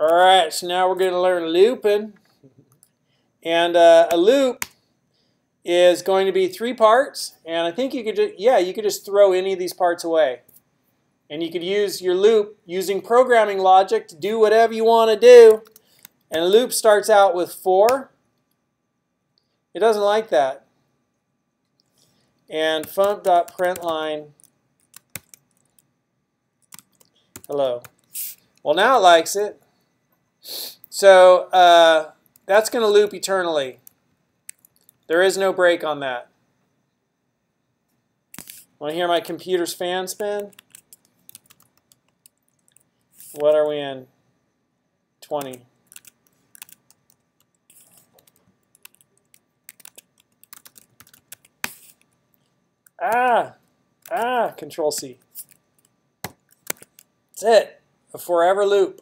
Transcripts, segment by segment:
All right, so now we're going to learn looping. And uh, a loop is going to be three parts. And I think you could just, yeah, you could just throw any of these parts away. And you could use your loop using programming logic to do whatever you want to do. And a loop starts out with for. It doesn't like that. And fmt.Println hello. Well, now it likes it. So uh, that's going to loop eternally. There is no break on that. Want to hear my computer's fan spin? What are we in? 20. Ah, ah, Control C. That's it. A forever loop.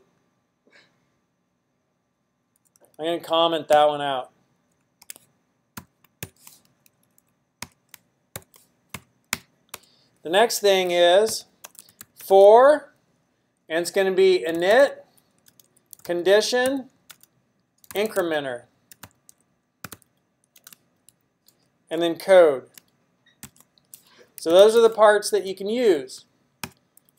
I'm going to comment that one out. The next thing is for, and it's going to be init, condition, incrementer, and then code. So those are the parts that you can use.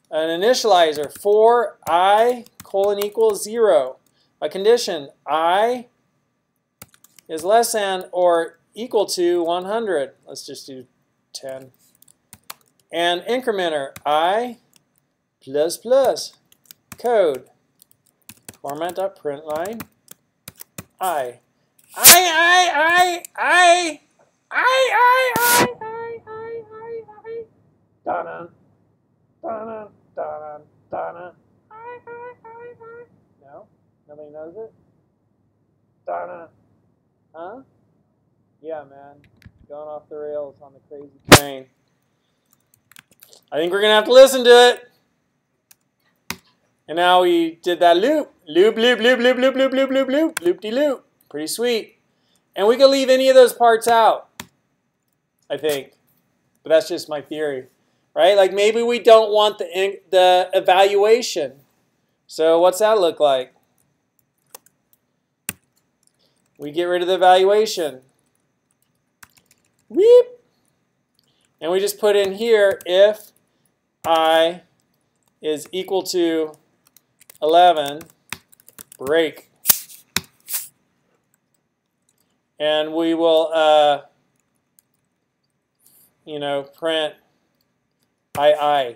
An initializer for i colon equals 0. A condition i is less than or equal to 100. Let's just do 10. And incrementer i plus plus code format.println i. I, I, I, I, I, I, I, I, I, I, I. Donna, Donna, Donna, Donna. Nobody knows it? Donna. Huh? Yeah, man. Going off the rails on the crazy train. I think we're going to have to listen to it. And now we did that loop. Loop, loop, loop, loop, loop, loop, loop, loop, loop, loop-de-loop. Pretty sweet. And we could leave any of those parts out, I think. But that's just my theory, right? Like maybe we don't want the, the evaluation. So what's that look like? We get rid of the evaluation. Weep. And we just put in here if i is equal to 11, break. And we will, uh, you know, print II,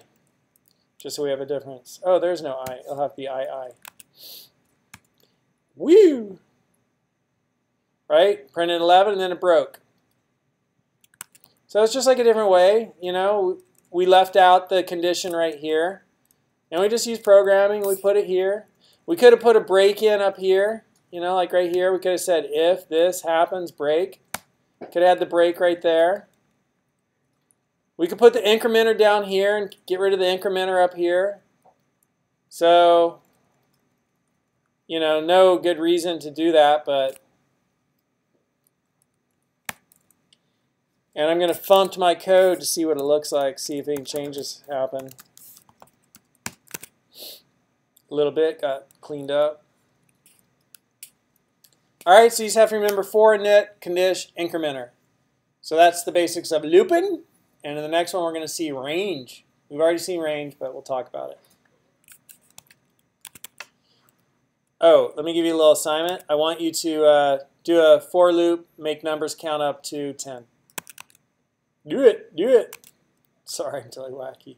just so we have a difference. Oh, there's no I. It'll have to be II. Woo! Right? Printed 11 and then it broke. So it's just like a different way, you know. We left out the condition right here. And we just use programming. We put it here. We could have put a break in up here. You know, like right here, we could have said if this happens, break. Could have had the break right there. We could put the incrementer down here and get rid of the incrementer up here. So, you know, no good reason to do that, but and I'm going to fmt my code to see what it looks like, see if any changes happen a little bit, got cleaned up. All right, so you just have to remember for init, condition, incrementer. So that's the basics of looping. And in the next one, we're going to see range. We've already seen range, but we'll talk about it. Oh, let me give you a little assignment. I want you to uh, do a for loop, make numbers count up to 10. Do it, do it. Sorry, I'm totally wacky.